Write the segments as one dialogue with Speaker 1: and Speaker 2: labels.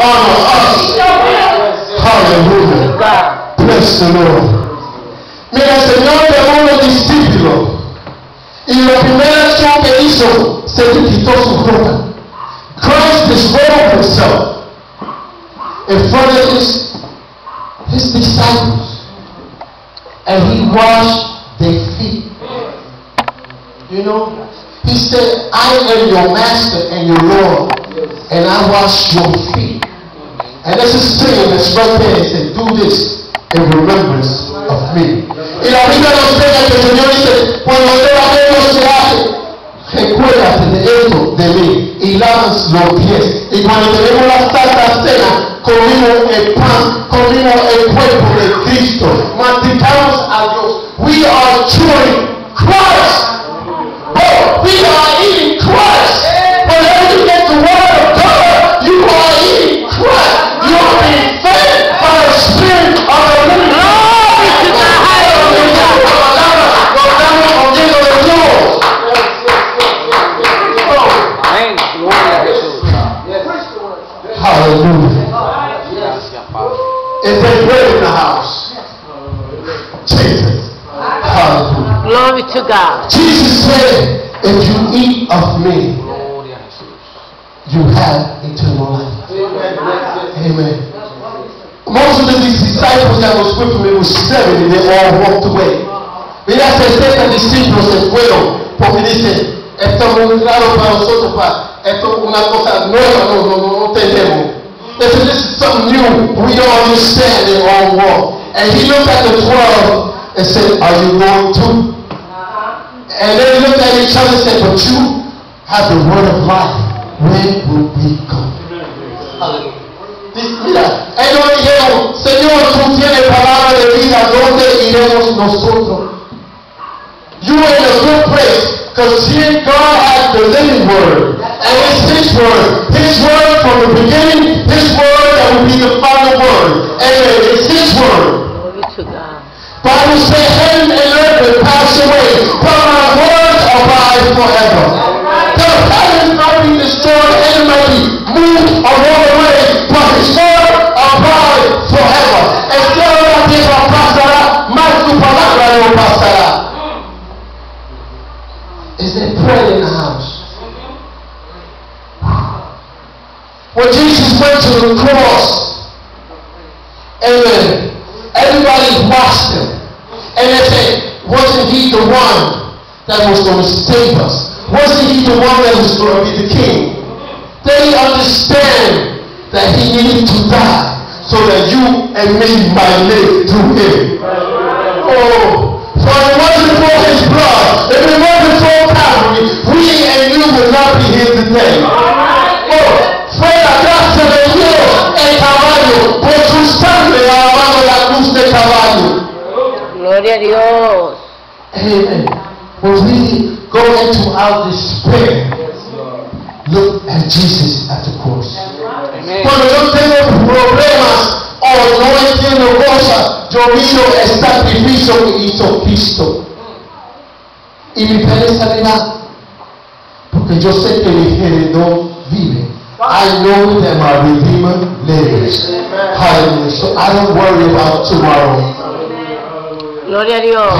Speaker 1: honor us. Hallelujah. Bless the Lord. Mira, el Señor llamó a los discípulos y primera acción que hizo se le quitó su ropa. Christ disrobed himself in front of his, his disciples and he washed their feet. You know, he said, I am your master and your Lord, and I wash your feet. And there's a saying that's right there. He said, do this in remembrance of me. Y la Biblia nos enseña que el Señor dice, cuando yo aquello se hace, recuérdate de esto de mí y lavas los pies. Y cuando tenemos la santa cena, comimos el pan, comimos el cuerpo de Cristo, masticamos a Dios. We are chewing Christ.
Speaker 2: Hallelujah.
Speaker 1: Is there bread in the house? Jesus. Hallelujah.
Speaker 2: Glory to God.
Speaker 1: Jesus said, if you eat of me,
Speaker 2: Gloria a Jesús.
Speaker 1: you have eternal life. Amen. Most of the disciples that was with me was seven, and they all walked away. Mira, 60 discípulos se fueron porque dicen, esto es muy claro para nosotros, pa, esto es una cosa nueva, no, no, no, no said, this is something new, we don't understand it all walk. And he looked at the twelve and said, are you going to? And they looked at each other and said, but you have the word of life. When will we come? Mira, ellos dijeron, Señor, tú tienes palabra de vida, ¿dónde iremos nosotros? You are in a good place, because here God has the living word, and it's His word. His word from the beginning, His word that will be the final word. Amen. It's His word.
Speaker 2: Glory to God.
Speaker 1: Bible says heaven and earth will pass away, but my words abide forever. The heaven might be destroyed and might be to the cross, Amen. Everybody watched him. And they said, wasn't he the one that was going to save us? Wasn't he the one that was going to be the king? They understand that he needed to die so that you and me might live through him. Amen. When we go into our despair, look at Jesus at the cross. Cuando yo tengo problemas o no entiendo cosas, yo miro el sacrificio que hizo Cristo. Y mi pena sanidad. Porque yo sé que mi heredor vive. I know that my Redeemer lives. Hallelujah. So I don't worry about tomorrow.
Speaker 2: Gloria a Dios.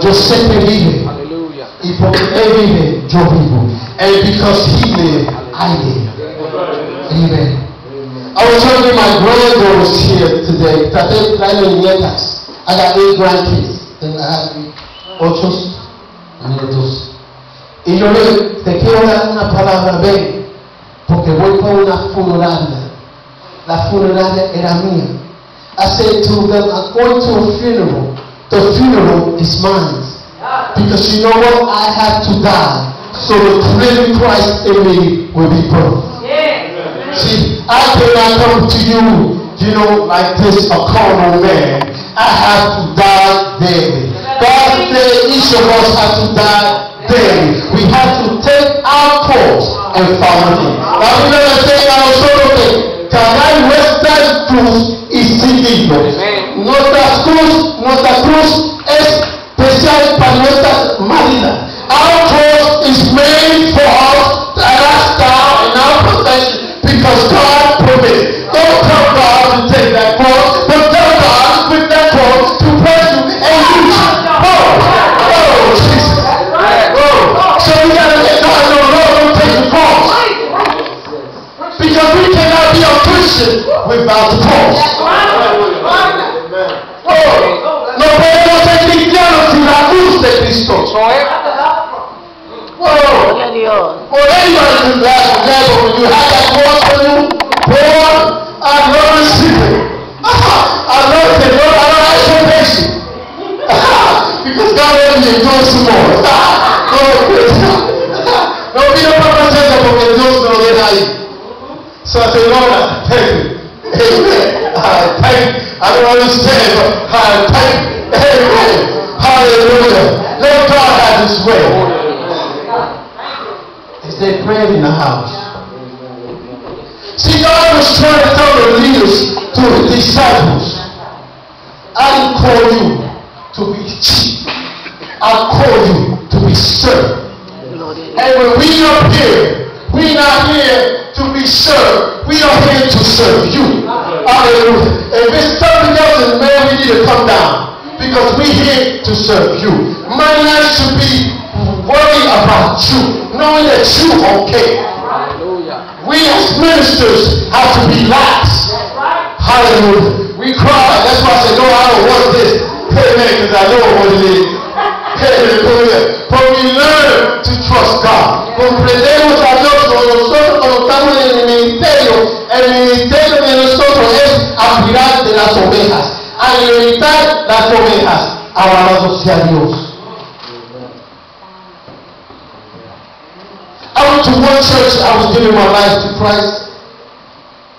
Speaker 1: Que vive.
Speaker 2: Aleluya.
Speaker 1: Y porque Él vive, yo vivo. And because He live, I live. Amen. I was telling my granddaughters here today, traté mis nietas. I got eight grandkids. Tengo I have ocho nietos. Y yo le te quiero dar una palabra, ven, porque voy para una funeraria. La funeraria era mía. I said to them, I'm going to a funeral. The funeral is mine. Because you know what? I have to die. So the living Christ in me will be birthed. See, I cannot come to you, you know, like this, a carnal man. I have to die daily. God said each of us have to die daily. We have to take our cross and follow Him. La Biblia nos enseña a nosotros que cargar nuestra cruz y seguirlo. Nuestra cruz, nuestra cruz es especial para nuestra marina. Our cross is made for us to last down in our possession because God put it. Don't come to us and take that cross, but come to us with that cross to press you and you. Oh, oh, Jesus. Oh. So we gotta let God know, Lord, don't take the cross. Because we cannot be a Christian without the cross. Oh, no podemos ser cristianos sin la cruz de Cristo. Oh,
Speaker 2: Gloria a Dios.
Speaker 1: for anybody to grasp the level when you have that cross on you, born, I love the secret. I love it, Lord, I don't have some patience. because God let me endure some more. Oh, no, mira para presente porque Dios me lo deja ahí. So I said, Lord, I thank you. Amen. I thank you. I don't understand, but I thank. Amen. Hallelujah. Let God have his way. Is there prayer in the house? See, God was trying to tell the leaders to the disciples, I call you to be cheap. I call you to be served. And when we up here, we are not here to be served. We are here to serve you. Hallelujah. If it's something else, then man, we need to come down. Because we here to serve you. My life should be worried about you, knowing that you okay. We as ministers have to be lax. Hallelujah. We cry. That's why I said, no, I don't want this. Amen, because I know what it is. Hallelujah. But we learn to trust God. Comprendemos a Dios cuando nosotros cuando estamos en el ministerio. El ministerio de las ovejas. Alimentar las ovejas. Alabado sea Dios. I went to one church, I was giving my life to Christ.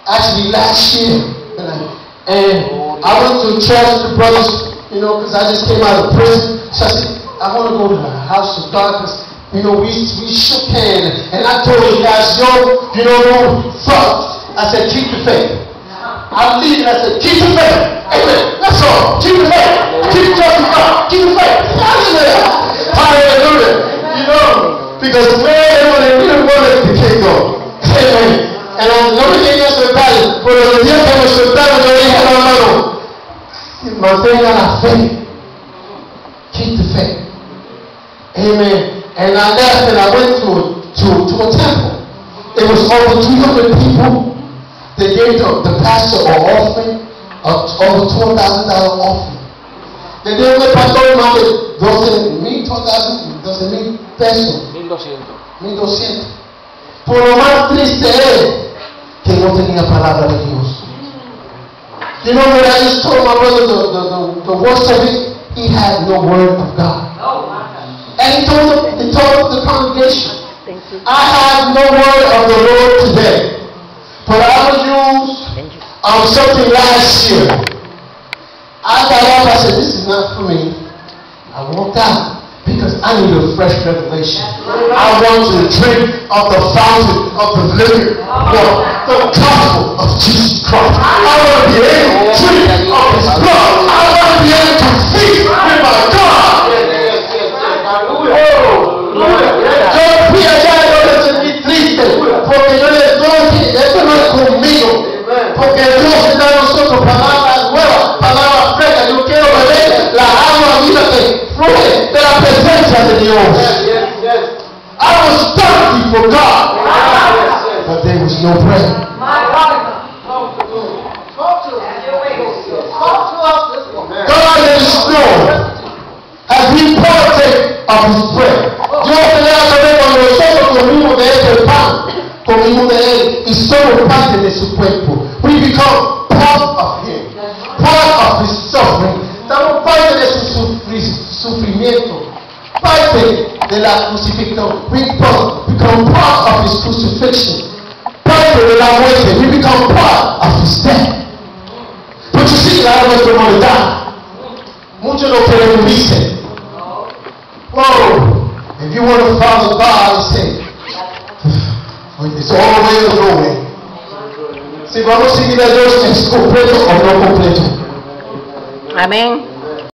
Speaker 1: Actually, last year. And I went to church, the brothers, you know, because I just came out of prison. So I said, I want to go to the house of God because, you know, we, we shook hands. And I told you guys, yo, you know, no, fuck. I said, keep the faith. I'm leaving. I said, keep the faith. Amen. That's all. Keep the faith. Keep trusting God. Keep the faith. Hallelujah. Hallelujah. You know, because man, they really wanted the kingdom. Amen. And I no me quería soltar, pero los días que me soltaron, yo dije, no, hermano, mantenga la fe. Keep the faith. Amen. And I left and I went to, to, to a temple. It was over 200 people. They gave the, the pastor an offering, of over $2,000 offering. Le dieron al pastor más de 12 mil, 12 mil pesos, 1200. 1200. Por lo más triste es que no tenía palabra de Dios. You know what I just told my brother, the, the, the, the worst of it, he had no word of God. And he told, them, he told the congregation, I have no word of the Lord today. But I
Speaker 2: Thank you.
Speaker 1: on something last year. I got up, I said, this is not for me. I walked out because I need a fresh revelation. I want to drink of the fountain of the living water, the gospel of Jesus Christ. I want to be able to drink of his blood. I want to be able for God, but there was no prayer. My God is Lord as we partake of His bread. Dios te da saber cuando nosotros comimos de este pan, comimos de Él y somos parte de su cuerpo. We become part of Him, part of His suffering. Estamos parte de su sufri- sufrimiento, parte de la crucifixión. We become, become part of His crucifixion, parte de la muerte. We become part of His death. But you see, la nuestra humanidad, muchos no quieren unirse. Whoa, if you want to follow God, say, it's all the way or no way. Si vamos a seguir a Dios, es completo o no completo.
Speaker 2: Amén.